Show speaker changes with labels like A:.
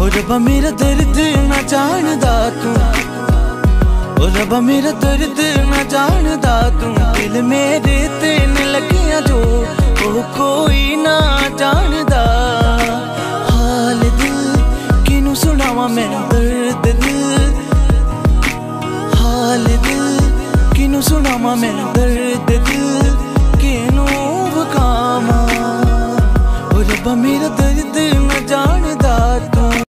A: ਓ ਰੱਬਾ ਮੇਰਾ ਦਰਦ ਨਾ ਜਾਣਦਾ ਤੂੰ। ਓ ਰੱਬਾ ਮੇਰਾ ਦਰਦ ਨਾ ਜਾਣਦਾ ਤੂੰ। ਦਿਲ ਮੇਰੇ ਤੇ ਨ ਲੱਗਿਆ ਜੋ, ਉਹ ਕੋਈ ਨਾ ਜਾਣਦਾ। ਹਾਲ ਦਿਲ ਕਿਨੂੰ ਸੁਣਾਵਾਂ ਮੈਂ ਦਰਦ ਦਿਲ? ਹਾਲ ਦਿਲ ਕਿਨੂੰ ਸੁਣਾਵਾਂ ਮੈਂ ਦਰਦ ਦਿਲ? ਕਿਨੂੰ ਵਕਾਵਾਂ ਓ ਰੱਬਾ ਮੇਰਾ ਦਰਦ